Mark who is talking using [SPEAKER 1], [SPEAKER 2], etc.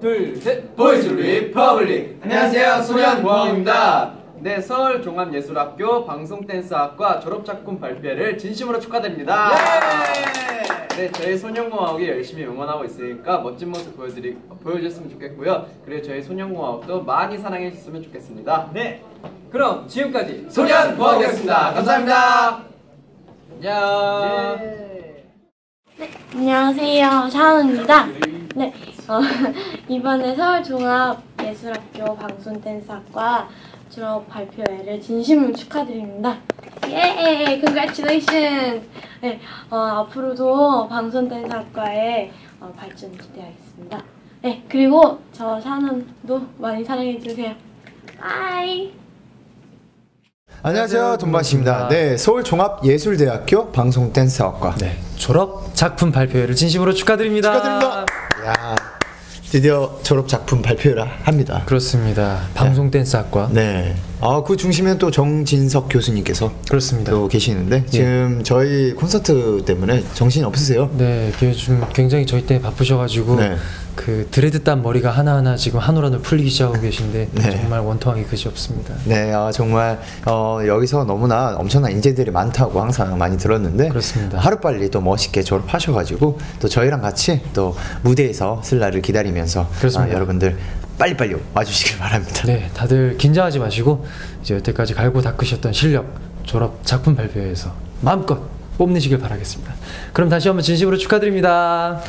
[SPEAKER 1] 둘, 셋.
[SPEAKER 2] Boys Republic 안녕하세요 소년보아입니다
[SPEAKER 1] 네, 서울 종합예술학교 방송댄스학과 졸업작품 발표를 진심으로 축하드립니다.
[SPEAKER 2] 예!
[SPEAKER 1] 네, 저희 소년공화국이 열심히 응원하고 있으니까 멋진 모습 보여드리, 보여줬으면 좋겠고요. 그리고 저희 소년공화국도 많이 사랑해 주셨으면 좋겠습니다.
[SPEAKER 3] 네. 그럼 지금까지
[SPEAKER 2] 소년보아였습니다 감사합니다
[SPEAKER 1] 안녕.
[SPEAKER 4] 네, 안녕하세요. 샤넌입니다. 네, 어, 이번에 서울종합예술학교 방송댄스학과 졸업 발표회를 진심으로 축하드립니다. 예, congratulations. 네, 어, 앞으로도 방송댄스학과의 어, 발전 기대하겠습니다. 네, 그리고 저 샤넌도 많이 사랑해주세요. Bye.
[SPEAKER 5] 안녕하세요, 돈바시입니다. 네, 서울 종합예술대학교 방송댄스학과.
[SPEAKER 6] 네, 졸업 작품 발표회를 진심으로 축하드립니다.
[SPEAKER 5] 축하드립니다. 야, 드디어 졸업 작품 발표를 합니다.
[SPEAKER 6] 그렇습니다. 방송 댄스학과.
[SPEAKER 5] 네. 아, 그 중심엔 또 정진석 교수님께서
[SPEAKER 6] 그렇습니다.
[SPEAKER 5] 또 계시는데 지금 저희 콘서트 때문에 정신이 없으세요?
[SPEAKER 6] 네, 요즘 굉장히 저희 때문에 바쁘셔가지고
[SPEAKER 5] 네.
[SPEAKER 6] 그 드레드 딴 머리가 하나하나 지금 한올한올 풀리기 시작하고 계신데
[SPEAKER 5] 네.
[SPEAKER 6] 정말 원통하기 그지 없습니다.
[SPEAKER 5] 네, 아, 정말 어, 여기서 너무나 엄청난 인재들이 많다고 항상 많이 들었는데
[SPEAKER 6] 그렇습니다.
[SPEAKER 5] 하루빨리 또 멋있게 졸업하셔가지고 또 저희랑 같이 또 무대에서 쓸 날을 기다리면서
[SPEAKER 6] 그렇습니다.
[SPEAKER 5] 아, 여러분들 빨리빨리 와주시길 바랍니다.
[SPEAKER 6] 네, 다들 긴장하지 마시고 이제 여태까지 갈고 닦으셨던 실력 졸업 작품 발표회에서 마음껏 뽐내시길 바라겠습니다. 그럼 다시 한번 진심으로 축하드립니다.